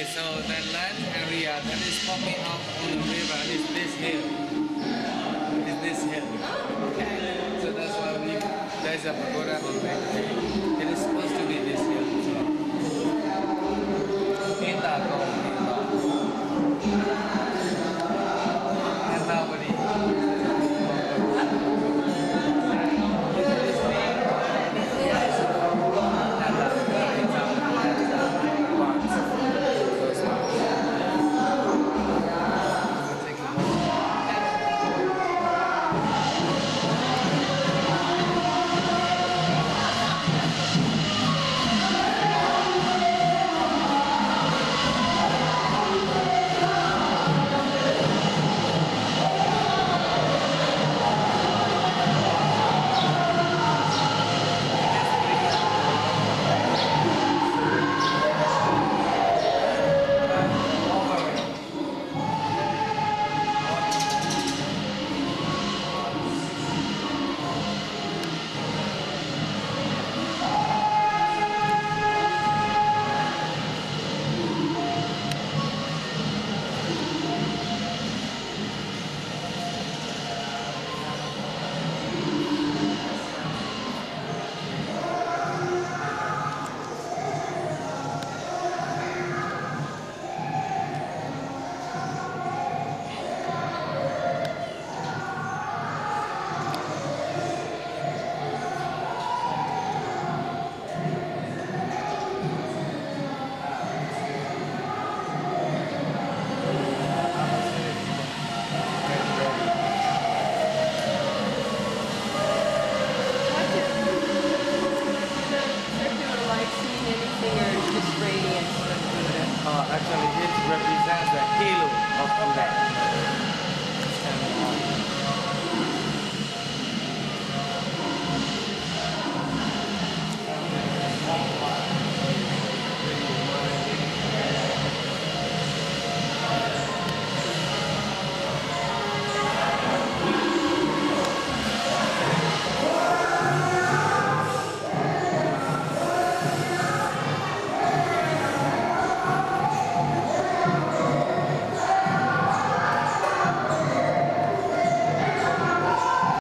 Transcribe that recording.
Okay, so that land area that is popping up on the river is this hill. Is this hill. Oh, okay. So that's why we there's a pagoda on that hill. It is Uh, actually, it represents the halo of Buddha.